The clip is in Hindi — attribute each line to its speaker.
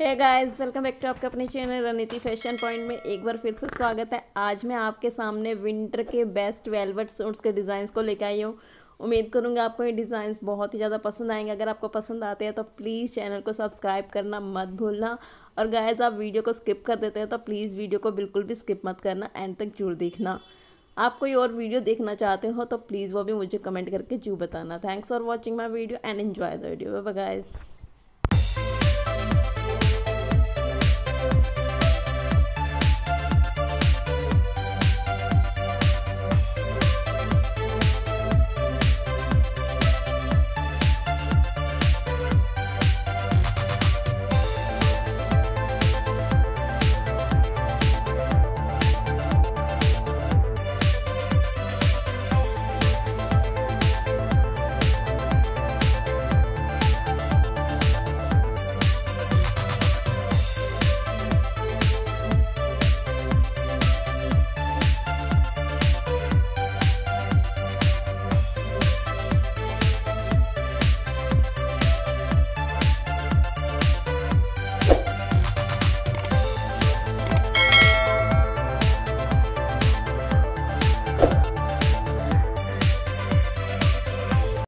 Speaker 1: Hey guys welcome back to आपके अपने चैनल रणनीति फ़ैशन पॉइंट में। एक बार फिर से स्वागत है। आज मैं आपके सामने विंटर के बेस्ट वेलवेट सूट्स के डिज़ाइंस को लेकर आई हूँ। उम्मीद करूँगा आपको ये डिज़ाइंस बहुत ही ज़्यादा पसंद आएँगे। अगर आपको पसंद आते हैं तो प्लीज़ चैनल को सब्सक्राइब करना मत भूलना। और गायज आप वीडियो को स्किप कर देते हैं तो प्लीज़ वीडियो को बिल्कुल भी स्किप मत करना। एंड तक ज़रूर देखना। आप कोई और वीडियो देखना चाहते हो तो प्लीज़ वो भी मुझे कमेंट करके जू बताना। Thanks for watching my video and enjoy the video bye guys